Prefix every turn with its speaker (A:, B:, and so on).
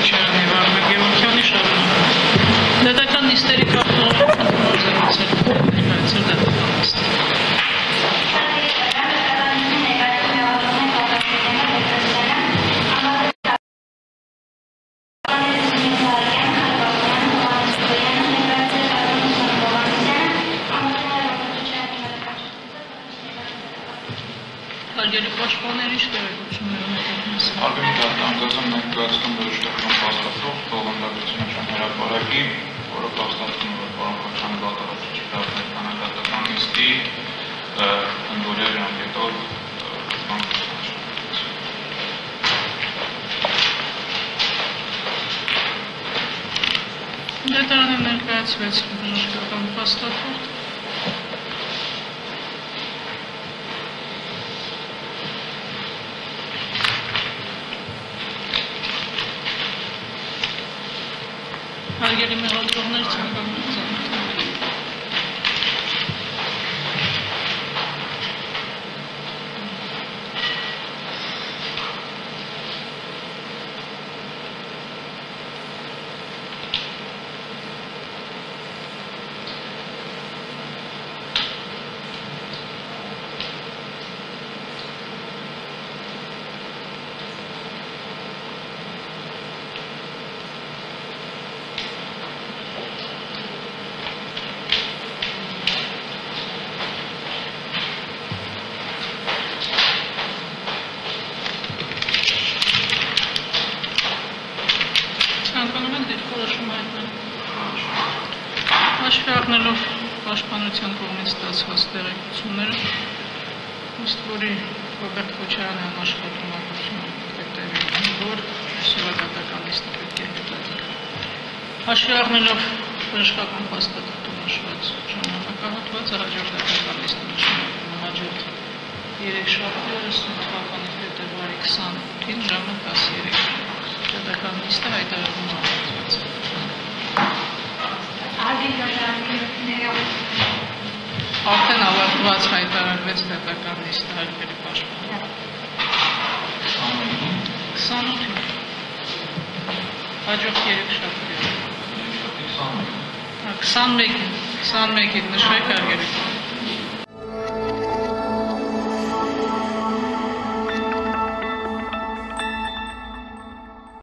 A: Քոչարյանի Վարդան Գևորգյանի շարունակում։ Դատական նիստերի կարգավորումը գործել ներկայացել դատական նիստը։ Հարգելի պաշտպաններ, ինչ տեղեկություններ ունեք այս
B: Արգելի դատանգազում ներկայացնում դրոշտական փաստաթող թողանդակությունը ժամհրապարակի, որը փաստաթվում է, որ պարոն Խոչյանը դատարակիչ դարձնել կանադատական նիստի ընդորյա ժամկետով բանկության
A: Դատարանը ներկայացվեց բժշկական փաստաթուղթ։ Her yerime aldı onlar için. Հաշվի առնելով պաշտպանության կողմից ստացված տեղեկությունները, ըստ որի Ռոբերտ Քոչարյանը աշխատում ակուսում դեպտերի որ լիստը պետք է հետաձգ։ Հաշվի առնելով բժշկական փաստաթղթում նշված ժամանակահատվածը հաջորդ դեպական լիստը նշանակում է հաջորդ 3 շաբթի թվականի փետրվարի 28-ին ժամը 13 Պետական նիստը հայտարարում ավարտված։ Արդեն ավարտված հայտարարվեց պետական նիստը հարգելի պաշտպան։ 28 Հաջորդ 3 շաբթի։ 21 21-ին նշեք հարգելի